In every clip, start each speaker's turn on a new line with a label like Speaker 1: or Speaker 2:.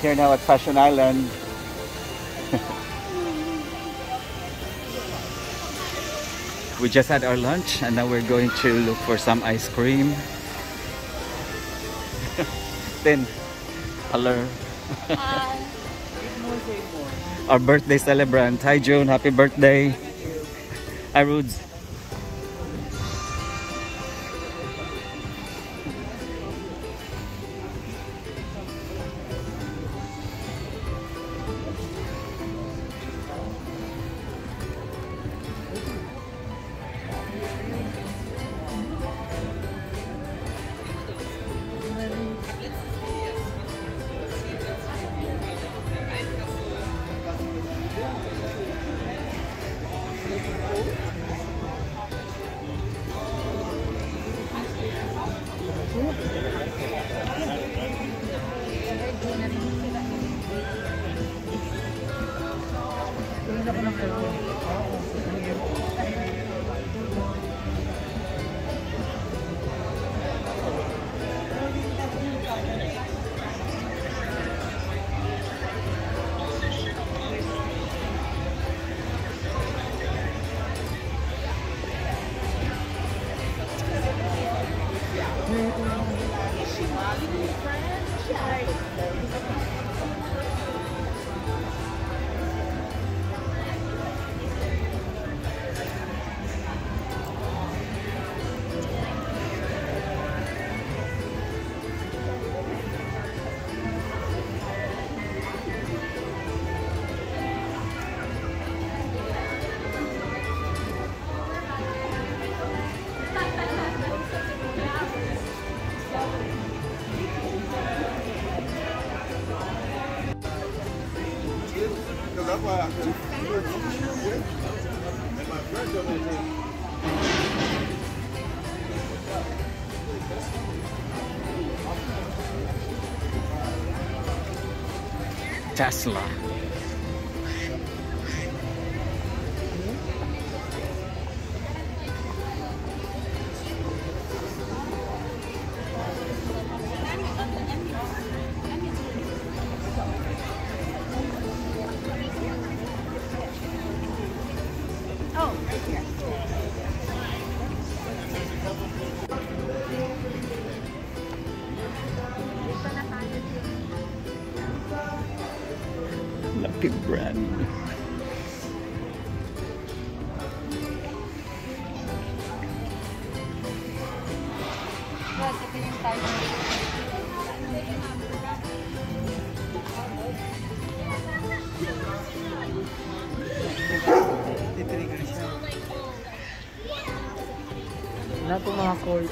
Speaker 1: Here now at Fashion Island. we just had our lunch and now we're going to look for some ice cream. then, hello. our birthday celebrant. Hi June, happy birthday. Hi Rudes.
Speaker 2: Is she Molly?
Speaker 1: Like, Tesla.
Speaker 2: Yes, ito yung
Speaker 3: po mga court.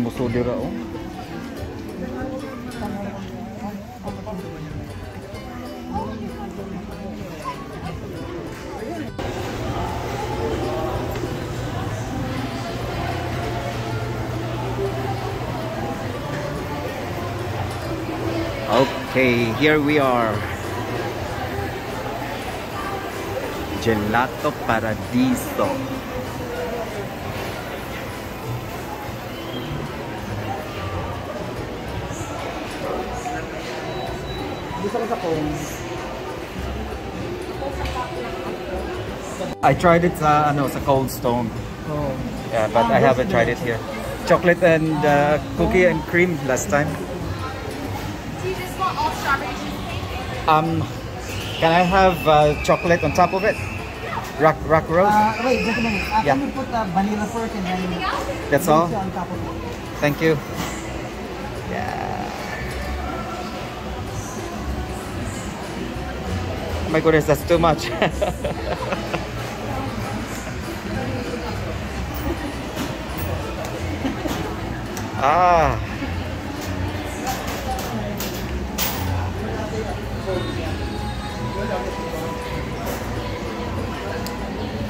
Speaker 1: Berapa kumusudi ra oh. Okay, here we are. Gelato Paradiso.
Speaker 3: Gusto ko sa cones.
Speaker 1: I tried it sa ano sa Cold Stone.
Speaker 3: Oh.
Speaker 1: Yeah, but I haven't tried it here. Chocolate and uh, cookie and cream last time.
Speaker 2: Do you just want all strawberry cheesecake?
Speaker 1: Um, can I have uh, chocolate on top of it? Rock rock rose.
Speaker 3: Uh, wait, just a minute. Uh,
Speaker 1: Yeah.
Speaker 3: Can you put uh, vanilla first and then
Speaker 1: That's all.
Speaker 3: on top of it?
Speaker 1: Thank you. Yeah. My goodness, that's too much. ah.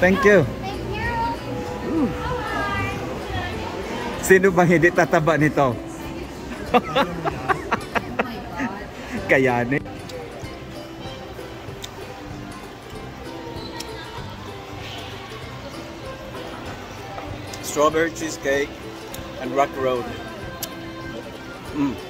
Speaker 1: Thank you. Sino bang hindi tataba nito? Kaya ni. Strawberry cheesecake, and Rocky Road. Mm.